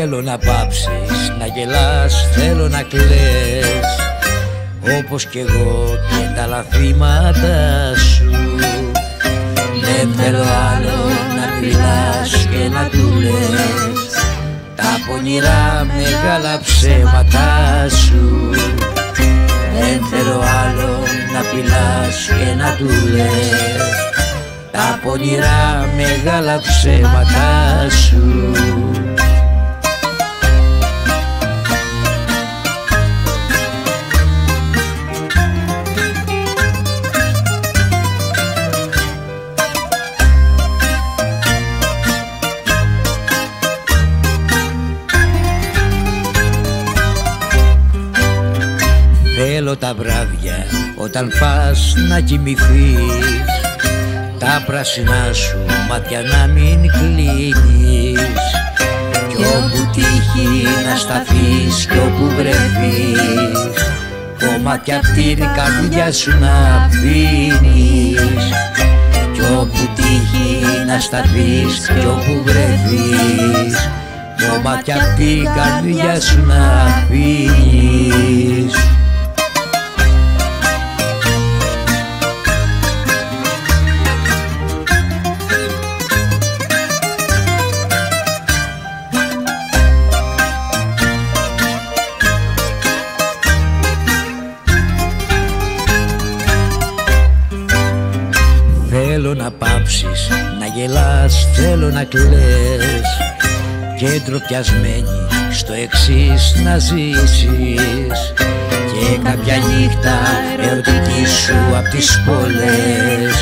Θέλω να πάψεις, να γελάς, θέλω να κλαις. Όπως κι εγώ και τα λαθήματα σου. Δεν θέλω άλλο να μιλάς και να του λες. Τα πονηρά μεγάλα ψέματα σου. Δεν θέλω άλλο να πειλάς και να του λες. Τα πονηρά μεγάλα ψέματα σου Θέλω τα βράδια όταν πας να κοιμηθείς. Τα πράσινά σου μάτια να μην κλείνεις. Κι όπου τύχει να σταθείς κι όπου βρεθείς. Κομμάτια απ' την καρδιά σου να αφήνεις. Κι όπου τύχει να σταθείς κι όπου βρεθείς. Κομμάτια απ' την καρδιά σου να αφήνεις Θέλω να πάψεις, να γελάς, θέλω να κλαις. Και ντροπιασμένη στο εξής να ζήσεις. Και κάποια νύχτα ερωτική σου απ' τις πόλες.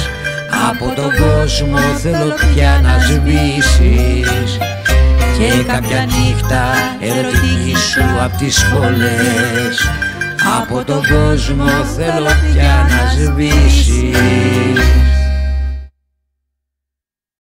Από τον κόσμο θέλω πια να σβήσεις. Και κάποια νύχτα ερωτική σου απ' τις πόλες. Από τον κόσμο θέλω πια να σβήσεις